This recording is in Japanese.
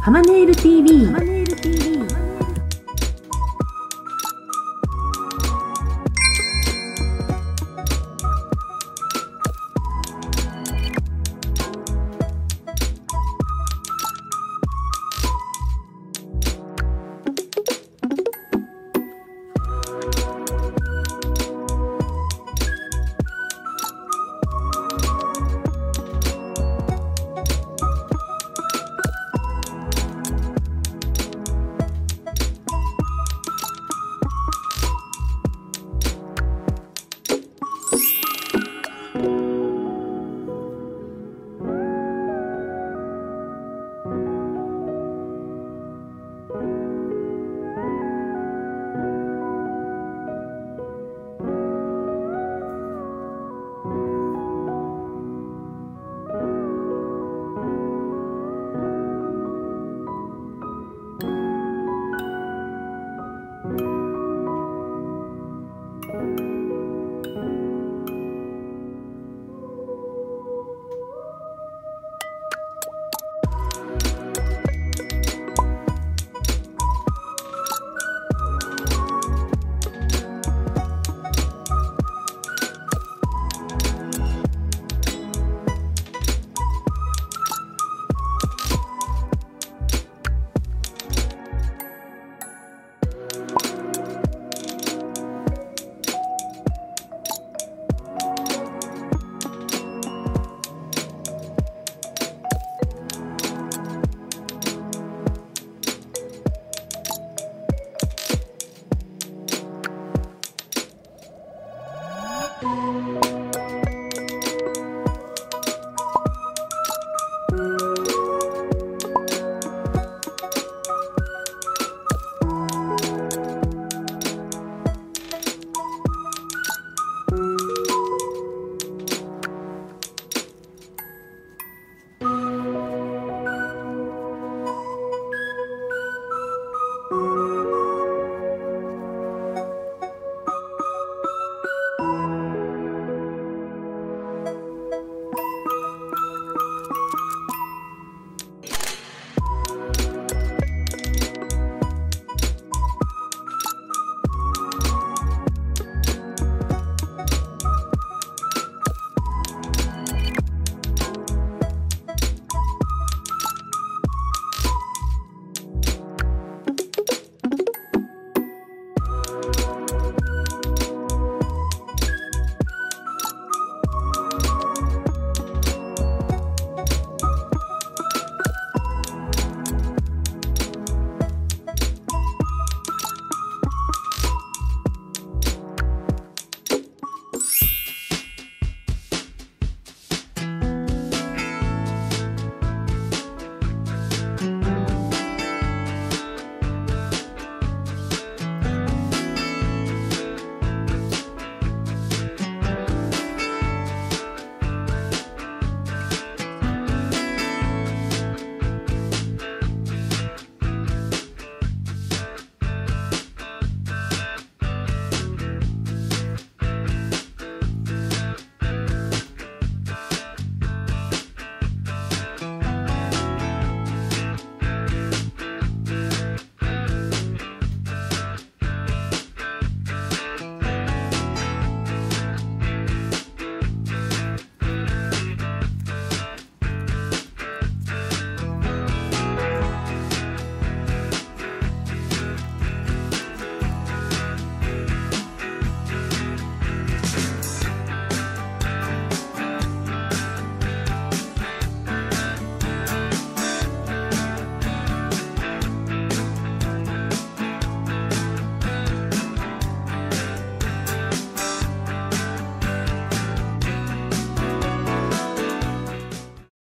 ハマネイル TV